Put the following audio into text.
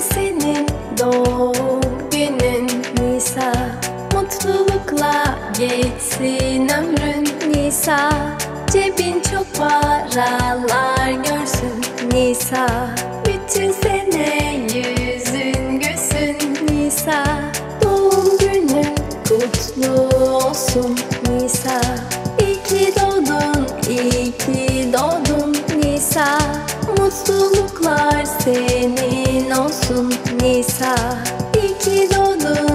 Senin doğum günün Nisa. Mutlulukla geçsin ömrün Nisa. Cebin çok paralar görsün Nisa. Bütün sene yüzün gülsün Nisa. Doğum günün kutlu olsun Nisa. İyi ki doğdun, iyi ki doğdun さ一度の